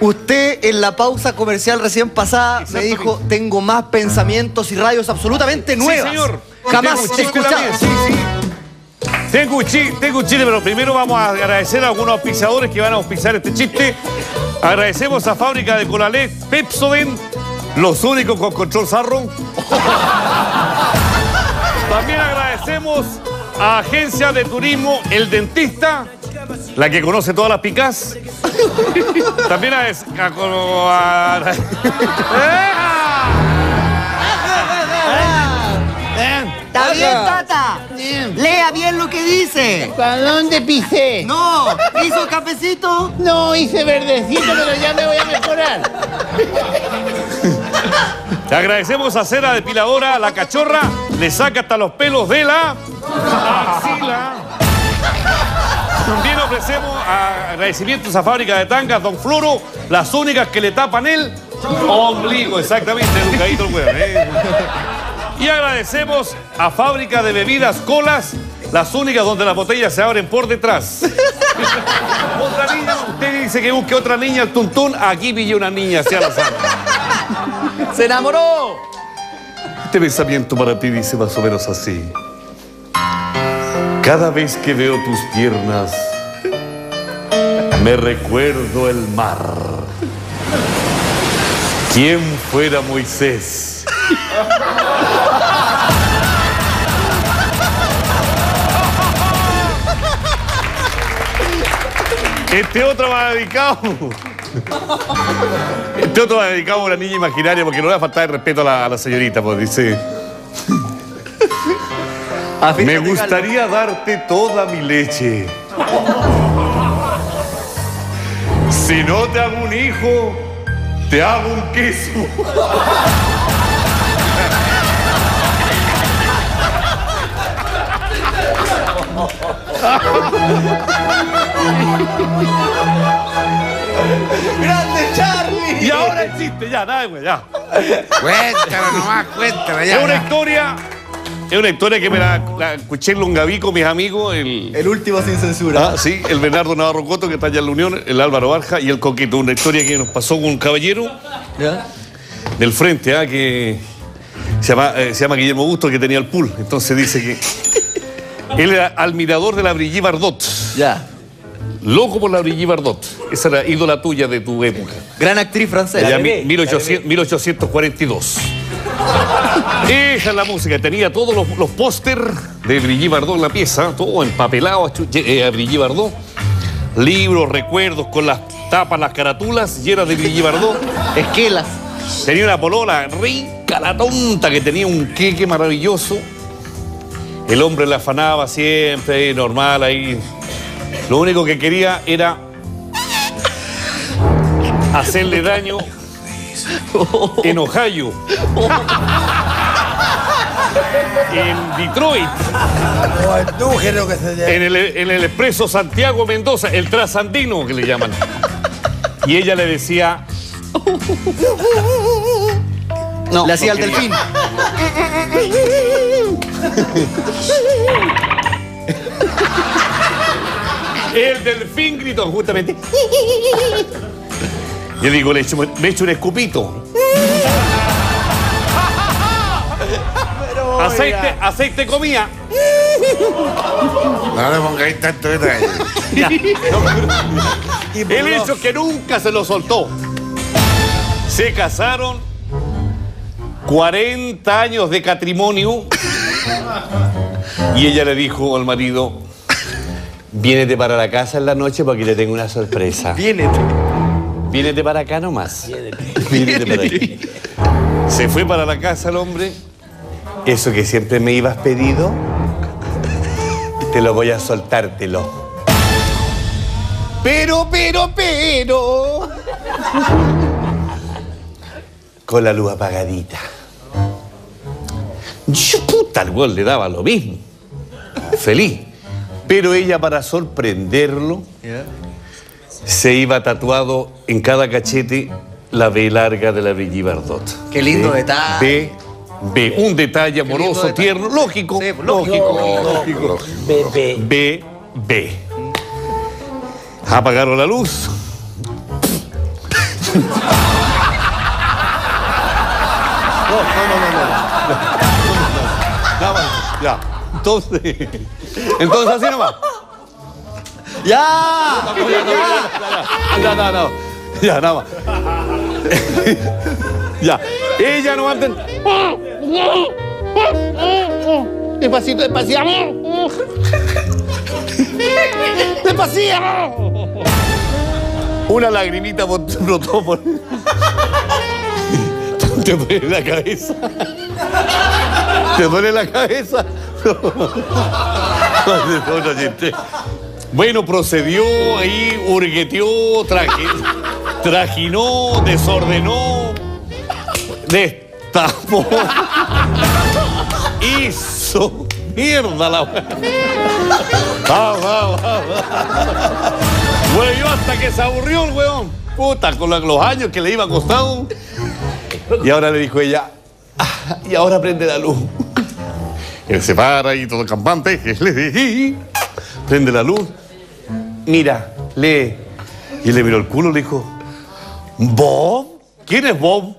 Usted en la pausa comercial recién pasada me dijo, tengo más pensamientos y rayos absolutamente nuevas. Sí, señor. Jamás escuchado. sí, sí. Tengo un, chiste, tengo un chiste, pero primero vamos a agradecer a algunos auspiciadores que van a auspiciar este chiste. Agradecemos a Fábrica de Colalé, Pepsodent, los únicos con control sarro. También agradecemos a Agencia de Turismo El Dentista, la que conoce todas las picas. También a... a- a- Está bien, Tata. Lea bien lo que dice. ¿Para dónde pisé? No, hizo cafecito. No, hice verdecito, pero ya me voy a mejorar. Le agradecemos a Cera Depiladora, la cachorra, le saca hasta los pelos de la axila. También ofrecemos agradecimientos a Fábrica de Tangas, Don Floro, las únicas que le tapan el ombligo, exactamente, educadito el hueón, ¿eh? Y agradecemos a Fábrica de Bebidas Colas, las únicas donde las botellas se abren por detrás. otra niña, usted dice que busque otra niña, el tuntún, aquí pillé una niña, sea la santa. Se enamoró. Este pensamiento para ti dice más o menos así. Cada vez que veo tus piernas, me recuerdo el mar. ¿Quién fuera Moisés? Este otro va dedicado. Este otro va dedicado a una niña imaginaria porque no le va a faltar el respeto a la, a la señorita, pues dice. Me gustaría darte toda mi leche. Si no te hago un hijo, te hago un queso. ¡Grande Charlie! Y ahora existe, ya, nada, güey, ya. Cuéntalo nomás, cuéntalo Es ya. una ya. historia. Es una historia que me la, la escuché en Longaví con mis amigos, el, El último sin censura. Ah, sí, el Bernardo Navarro Coto, que está allá en la Unión, el Álvaro Barja y el Coquito. Una historia que nos pasó con un caballero ¿Ya? del frente, ah, que se llama, eh, se llama Guillermo Busto, que tenía el pool. Entonces dice que él era admirador de la Brigitte Bardot. Ya. Loco por la Brigitte Bardot. Esa era ídola tuya de tu época. Gran actriz francesa. Mi- 1800 1842. Esa es la música. Tenía todos los, los póster de Brigitte Bardot en la pieza, todo empapelado a, eh, a Brigitte Bardot. Libros, recuerdos con las tapas, las caratulas llenas de Brigitte Bardot. Esquelas. Tenía una polola rica, la tonta, que tenía un queque maravilloso. El hombre la afanaba siempre, normal ahí. Lo único que quería era hacerle daño en Ohio. En Detroit, en el, en el expreso Santiago Mendoza, el trasandino que le llaman. Y ella le decía, No, le hacía el no delfín. El delfín gritó justamente. Yo digo, le echo, me echo un escupito. aceite, aceite comía. No le pongáis tanto detalle. El hecho es que nunca se lo soltó. Se casaron 40 años de matrimonio. Y ella le dijo al marido, viénete para la casa en la noche porque te tengo una sorpresa. Viene. Viénete para acá nomás. Viénete para aquí. Se fue para la casa el hombre. Eso que siempre me ibas pedido, te lo voy a soltártelo. Pero, pero, pero. Con la luz apagadita. Yo, puta, al weón le daba lo mismo. Feliz. Pero ella, para sorprenderlo, se iba tatuado en cada cachete la B larga de la Brigitte Bardot. Qué lindo B, detalle. B, B. Un detalle amoroso, detalle. tierno, lógico. Sí, lógico. Lógico. Bebé. B, B. Apagaron la luz. No, no, no, no. no. Ya. Entonces. Entonces así nomás. ¡Ya! Ya, no, no. Ya, nada más. Ya. Ella no va a entender. Despacito, despacito. Despacito. Una lagrimita brotó por. ¿Te duele la cabeza? ¿Te duele la cabeza? No, no, chiste. Bueno, procedió ahí, hurgueteó, trajinó, desordenó, destapó, hizo mierda la. Va, va, va, va. Huevió hasta que se aburrió el huevón. Puta, con los años que le iba costado. Y ahora le dijo ella, "Ah, y ahora prende la luz. Él se para ahí todo campante. Prende la luz. Mira, lee. Y le miró el culo le dijo, ¿Bob? ¿Quién es Bob?